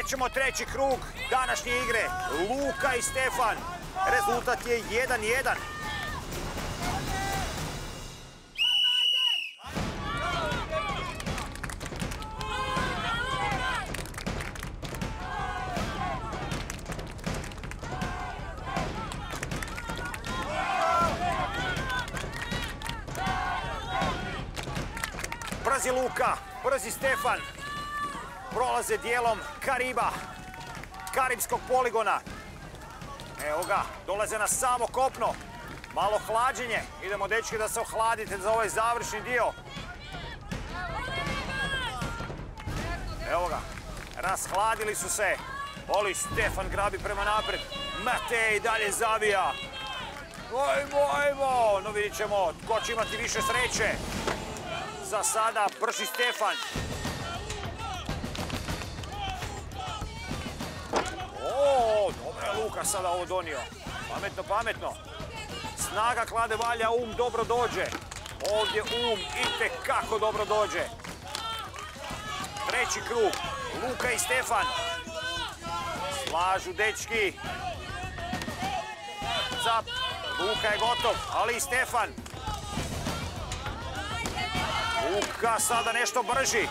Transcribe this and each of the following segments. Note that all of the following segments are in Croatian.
Krećemo treći krug današnje igre. Luka i Stefan. Rezultat je 1-1. Brzi Luka, brzi Stefan. Prolaze dijelom Kariba, Karibskog poligona. Evo ga, dolaze na samo kopno. Malo hlađenje. Idemo, dečki, da se ohladite za ovaj završni dio. Evo ga, rashladili su se. Oli Stefan grabi prema napred. Matej dalje zavija. Ajmo, ajmo! No vidit ćemo tko će imati više sreće. Za sada brži Stefan. O, dobro je Luka sada ovo donio. Pametno, pametno. Snaga klade valja, um dobro dođe. Ovdje um kako dobro dođe. Treći krug. Luka i Stefan. Slažu dečki. Cap. Luka je gotov, ali i Stefan. Luka sada nešto brži.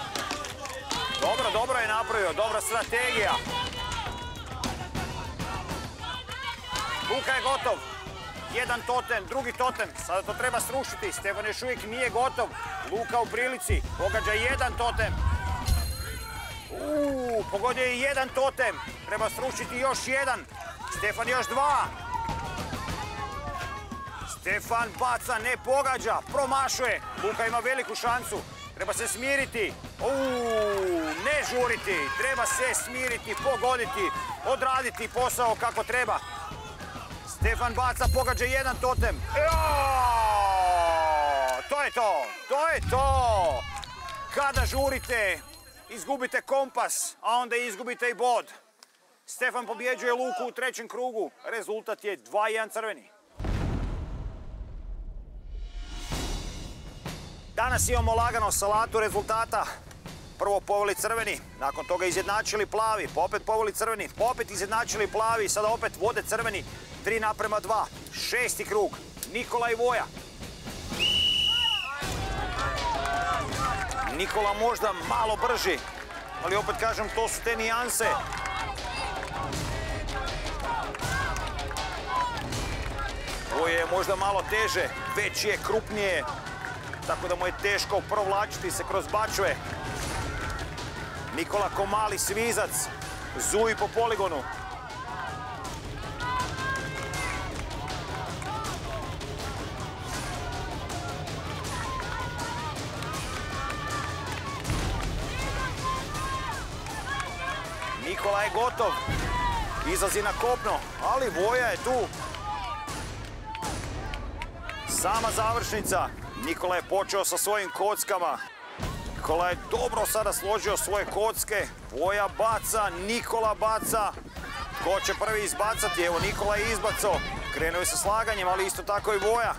Dobro, dobro je napravio, dobra strategija. Luka je gotov. Jedan totem, drugi totem. Sada to treba srušiti. Stefan još uvijek nije gotov. Luka u prilici. Pogađa jedan totem. Uuu, pogodio je jedan totem. Treba srušiti još jedan. Stefan još dva. Stefan baca, ne pogađa, promašuje. Luka ima veliku šansu. Treba se smiriti. Uuu, ne žuriti. Treba se smiriti, pogoditi, odraditi posao kako treba. Stefan baca, pogađa jedan totem. To je to, to je to. Kada žurite, izgubite kompas, a onda izgubite i bod. Stefan pobjeđuje Luku u trećem krugu. Rezultat je 2-1 crveni. Danas imamo lagano salatu rezultata. Prvo poveli crveni, nakon toga izjednačili plavi, pa opet poveli crveni, pa opet izjednačili plavi, sada opet vode crveni. 3 naprema 2, šesti krug, Nikola i Voja. Nikola možda malo brži, ali opet kažem to su te nijanse. Voje je možda malo teže, veći je, krupnije, tako da mu je teško provlačiti se kroz bačve. Nikola ko mali svizac, zuji po poligonu. Nikola je gotov. Izlazi na kopno, ali Voja je tu. Sama završnica. Nikola je počeo sa svojim kockama. Nikola je dobro sada složio svoje kocke. Voja baca, Nikola baca. Ko će prvi izbacati? Evo Nikola je izbacao. Krenuo je sa slaganjem, ali isto tako i Voja.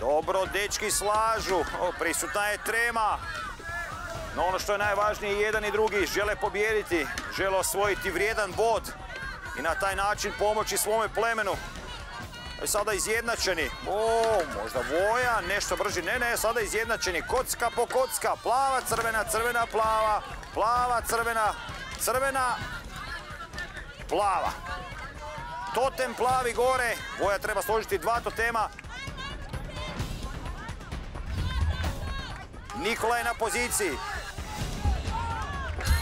Dobro, dečki slažu. prisutna je trema. No ono što je najvažnije, jedan i drugi žele pobijediti, žele osvojiti vrijedan bod i na taj način pomoći svome plemenu. E, sada izjednačeni. O, možda Voja, nešto brži. Ne, ne, sada izjednačeni. Kocka po kocka. Plava, crvena, crvena, plava. Plava, crvena, crvena, plava. Totem plavi gore. Voja treba složiti dva totema. Nikola je na poziciji.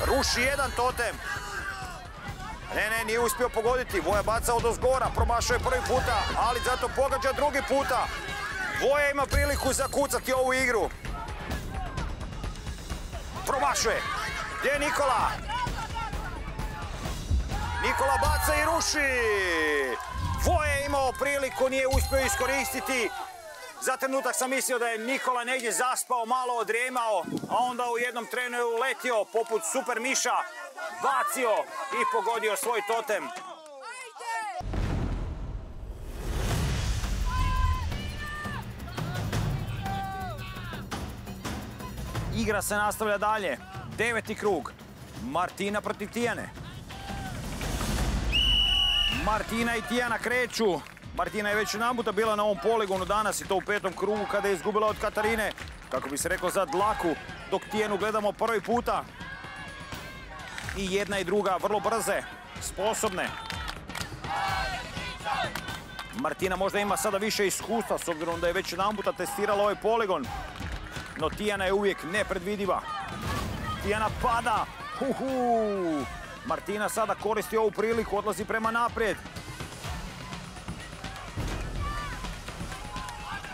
Ruši jedan totem. Ne, ne, nije uspio pogoditi. Voja baca od ozgora, promašuje prvi puta, ali zato pogađa drugi puta. Voja ima priliku zakucati ovu igru. Promašuje. Gdje je Nikola? Nikola baca i ruši. Voja je imao priliku, nije uspio iskoristiti. Za trenutak sam mislio da je Nikola negdje zaspao, malo odrijemao, a onda u jednom trenu je uletio poput super miša, bacio i pogodio svoj totem. Igra se nastavlja dalje. Deveti krug. Martina protiv Tijane. Martina i Tijana kreću. Martina je već jedan bila na ovom poligonu danas i to u petom krugu kada je izgubila od Katarine. Kako bi se rekao za dlaku, dok Tijenu gledamo prvi puta. I jedna i druga vrlo brze, sposobne. Martina možda ima sada više iskustva s obzirom da je već puta testirala ovaj poligon. No Tijana je uvijek nepredvidiva. Tijana pada. Uhu. Martina sada koristi ovu priliku, odlazi prema naprijed.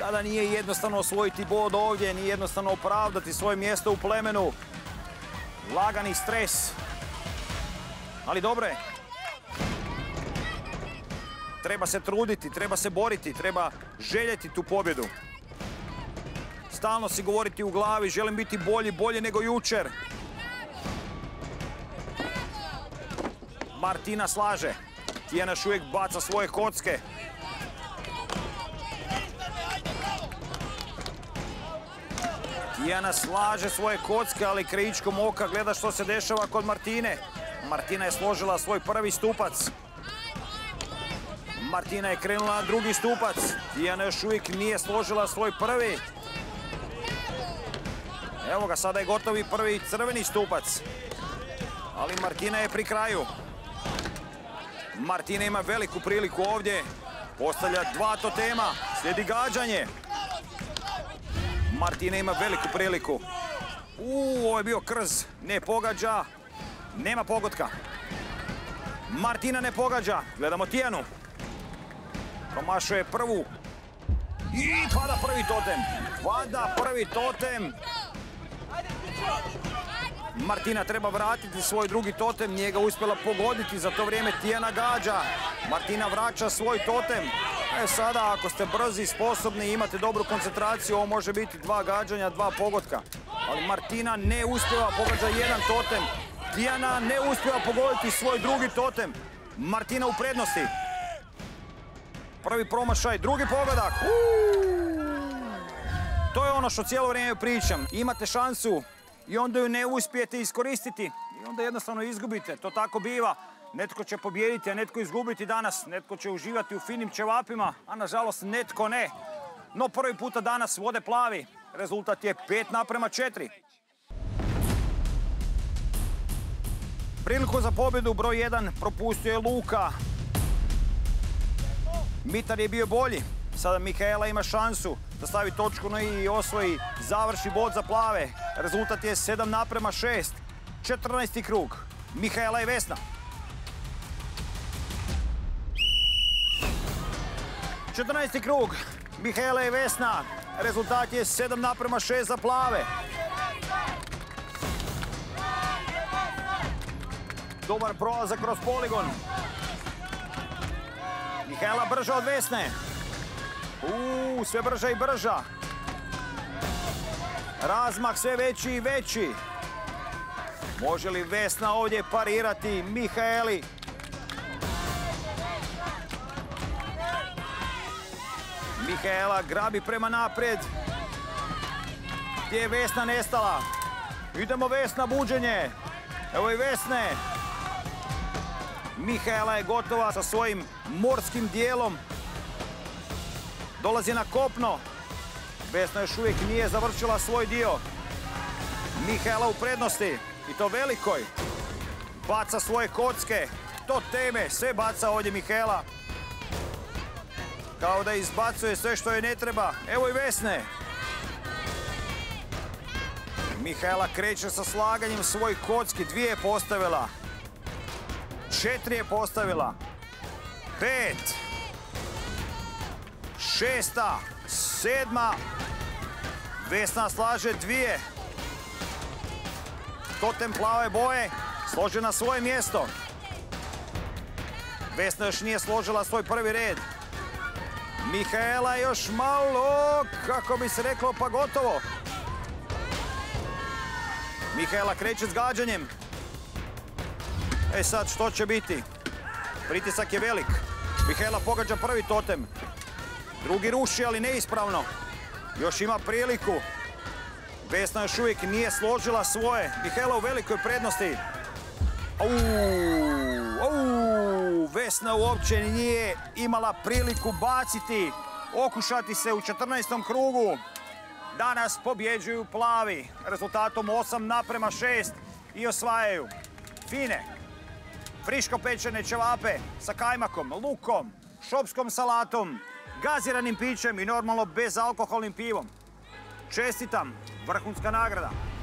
Tada nije jednostavno osvojiti bod ovdje, nije jednostavno opravdati svoje mjesto u plemenu. Lagani stres. Ali dobro je. Treba se truditi, treba se boriti, treba željeti tu pobjedu. Stalno si govoriti u glavi, želim biti bolji, bolje nego jučer. Martina slaže. Tijana još uvijek baca svoje kocke. Tijana slaže svoje kocke, ali kričkom oka gleda što se dešava kod Martine. Martina je složila svoj prvi stupac. Martina je krenula na drugi stupac. Tijana još uvijek nije složila svoj prvi. Evo ga, sada je gotovi prvi crveni stupac. Ali Martina je pri kraju. Martina ima veliku priliku ovdje. Postavlja dva totema. Slijedi gađanje. Martina ima veliku priliku. Uuu, ovo je bio krz. Ne pogađa. Nema pogotka. Martina ne pogađa. Gledamo Tijanu. Promašuje prvu. I pada prvi totem. Pada prvi totem. Martina treba vratiti svoj drugi totem, nije ga uspjela pogoditi, za to vrijeme Tijana gađa. Martina vraća svoj totem. E sada, ako ste brzi, sposobni i imate dobru koncentraciju, ovo može biti dva gađanja, dva pogotka. Ali Martina ne uspjeva pogađa jedan totem. Tijana ne uspjeva pogoditi svoj drugi totem. Martina u prednosti. Prvi promašaj, drugi pogodak. To je ono što cijelo vrijeme pričam. Imate šansu i onda ju ne uspijete iskoristiti i onda jednostavno izgubite. To tako biva. Netko će pobijediti, a netko izgubiti danas. Netko će uživati u finim ćevapima, a nažalost netko ne. No prvi puta danas vode plavi. Rezultat je 5 naprema 4. Priliku za pobjedu broj 1 propustio je Luka. Mitar je bio bolji. Sada Mikaela ima šansu da stavi točku na i osvoji završi bod za plave. Rezultat je 7 naprema 6. 14. krug. Mihaela i Vesna. 14. krug. Mihaela i Vesna. Rezultat je 7 naprema 6 za plave. Dobar prolazak kroz poligon. Mihaela brža od Vesne. Uuu, sve brža i brža. Razmak sve veći i veći. Može li Vesna ovdje parirati Mihaeli? Mihaela grabi prema naprijed. Gdje je Vesna nestala? Idemo Vesna buđenje. Evo i Vesne. Mihaela je gotova sa svojim morskim dijelom. Dolazi na kopno. Vesna još uvijek nije završila svoj dio. Mihaela u prednosti. I to velikoj. Baca svoje kocke. To teme. Sve baca ovdje Mihaela. Kao da izbacuje sve što joj ne treba. Evo i Vesne. Mihaela kreće sa slaganjem svoj kocki. Dvije je postavila. Četiri je postavila. Pet. Šesta. Sedma. Vesna slaže dvije. Totem plave boje slože na svoje mjesto. Vesna još nije složila svoj prvi red. Mihaela još malo, kako bi se reklo, pa gotovo. Mihaela kreće s gađanjem. E sad, što će biti? Pritisak je velik. Mihaela pogađa prvi totem. Drugi ruši, ali neispravno. Još ima priliku. Vesna još uvijek nije složila svoje. Mihaela u velikoj prednosti. Au, Vesna uopće nije imala priliku baciti, okušati se u 14. krugu. Danas pobjeđuju plavi rezultatom 8 naprema 6 i osvajaju fine, friško pečene ćevape sa kajmakom, lukom, šopskom salatom, gaziranim pićem i normalno bezalkoholnim pivom. Čestitam, vrhunska nagrada.